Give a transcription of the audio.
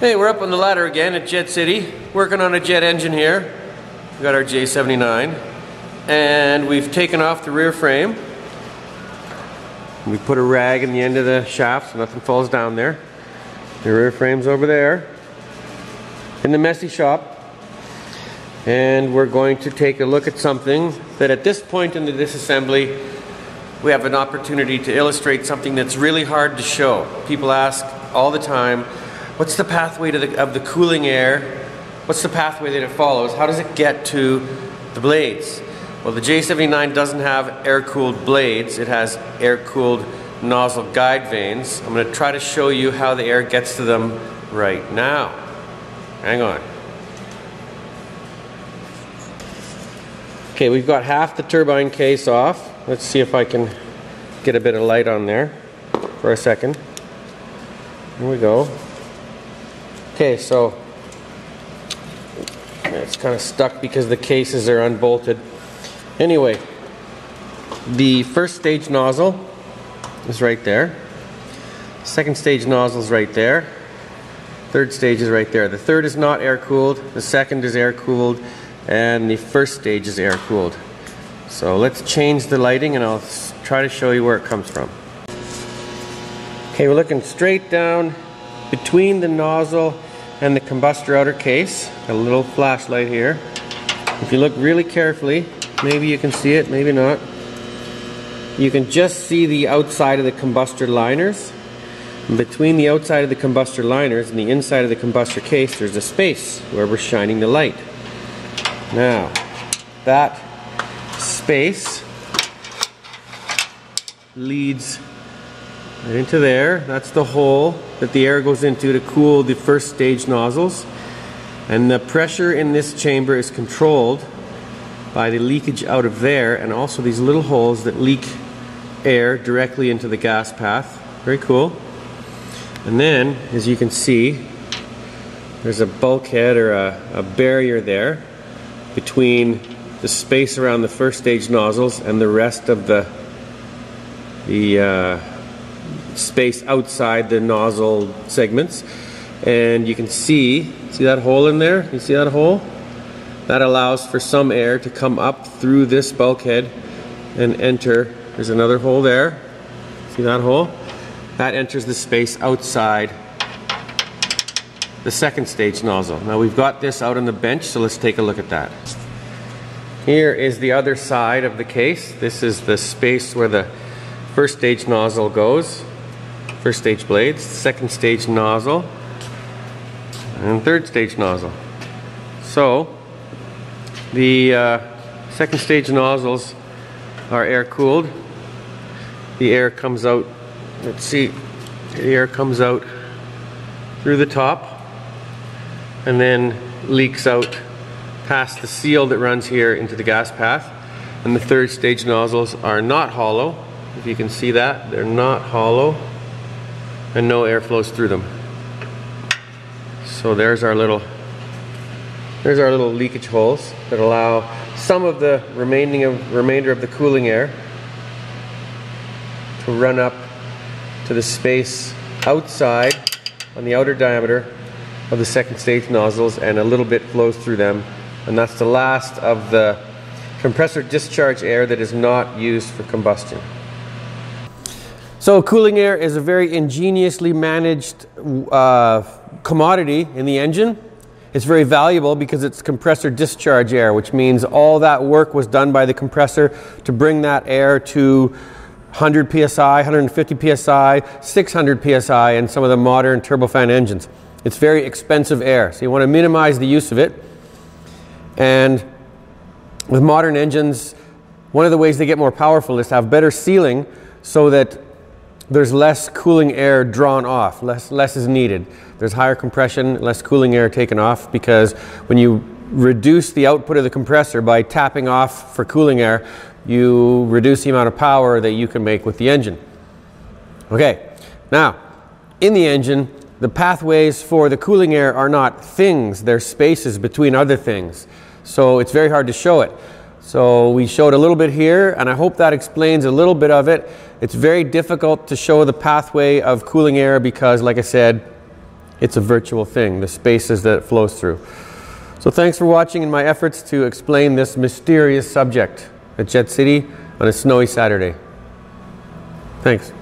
Hey, we're up on the ladder again at Jet City, working on a jet engine here. We got our J79, and we've taken off the rear frame. We put a rag in the end of the shaft so nothing falls down there. The rear frame's over there in the messy shop. And we're going to take a look at something that at this point in the disassembly, we have an opportunity to illustrate something that's really hard to show. People ask all the time, what's the pathway the, of the cooling air? What's the pathway that it follows? How does it get to the blades? Well, the J79 doesn't have air-cooled blades. It has air-cooled nozzle guide vanes. I'm going to try to show you how the air gets to them right now. Hang on. Okay, we've got half the turbine case off. Let's see if I can get a bit of light on there for a second. Here we go. Okay, so it's kind of stuck because the cases are unbolted. Anyway, the first stage nozzle is right there. Second stage nozzle is right there. Third stage is right there. The third is not air cooled. The second is air cooled. And the first stage is air cooled. So let's change the lighting and I'll try to show you where it comes from. Okay, we're looking straight down between the nozzle and the combustor outer case. A little flashlight here. If you look really carefully, maybe you can see it, maybe not. You can just see the outside of the combustor liners. Between the outside of the combustor liners and the inside of the combustor case, there's a space where we're shining the light. Now, that space leads right into there. That's the hole that the air goes into to cool the first stage nozzles. And the pressure in this chamber is controlled by the leakage out of there and also these little holes that leak air directly into the gas path. Very cool. And then, as you can see, there's a bulkhead or a, a barrier there between the space around the first stage nozzles and the rest of the the uh, space outside the nozzle segments. And you can see see that hole in there? You see that hole? That allows for some air to come up through this bulkhead and enter. There's another hole there. See that hole? That enters the space outside the second stage nozzle. Now we've got this out on the bench so let's take a look at that. Here is the other side of the case. This is the space where the first stage nozzle goes first stage blades, second stage nozzle, and third stage nozzle. So, the uh, second stage nozzles are air cooled. The air comes out, let's see, the air comes out through the top and then leaks out past the seal that runs here into the gas path. And the third stage nozzles are not hollow. If you can see that, they're not hollow and no air flows through them. So there's our little there's our little leakage holes that allow some of the remaining of remainder of the cooling air to run up to the space outside on the outer diameter of the second stage nozzles and a little bit flows through them and that's the last of the compressor discharge air that is not used for combustion. So cooling air is a very ingeniously managed uh, commodity in the engine. It's very valuable because it's compressor discharge air, which means all that work was done by the compressor to bring that air to 100 psi, 150 psi, 600 psi in some of the modern turbofan engines. It's very expensive air, so you want to minimize the use of it. And with modern engines, one of the ways they get more powerful is to have better sealing so that there's less cooling air drawn off, less, less is needed. There's higher compression, less cooling air taken off because when you reduce the output of the compressor by tapping off for cooling air, you reduce the amount of power that you can make with the engine. Okay, now in the engine, the pathways for the cooling air are not things, they're spaces between other things. So it's very hard to show it. So we showed a little bit here, and I hope that explains a little bit of it. It's very difficult to show the pathway of cooling air because, like I said, it's a virtual thing, the spaces that it flows through. So thanks for watching in my efforts to explain this mysterious subject at Jet City on a snowy Saturday. Thanks.